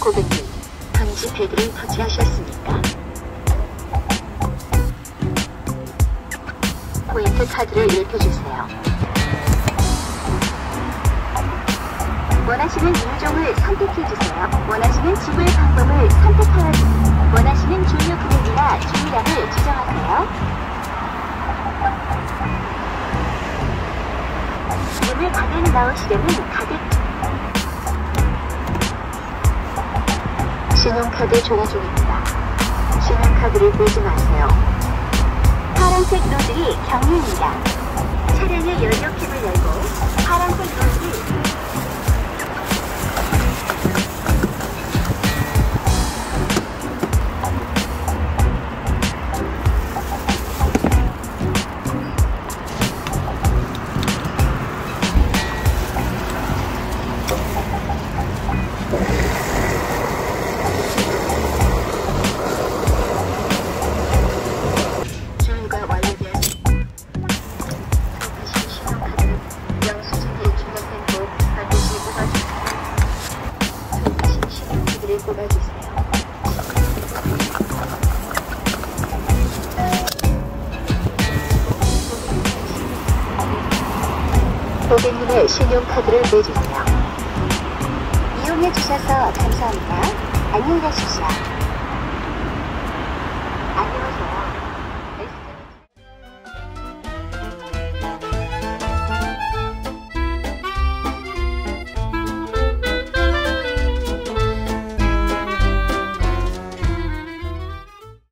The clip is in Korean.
고객님, 방지 패드를 터치하셨습니까? 포인트 카드를 읽혀주세요. 원하시는 인종을 선택해주세요. 원하시는 지불 방법을 선택하여 주세요. 문을 가득 넣으시려면 가득 신용카드 종이 중입니다. 신용카드를 빼지 마세요. 파란색 노즐이 경유입니다. 차량의 연료 캡을 열고 고객님의 신용카드를 내주세요. 이용해주셔서 감사합니다. 안녕히 가십시오.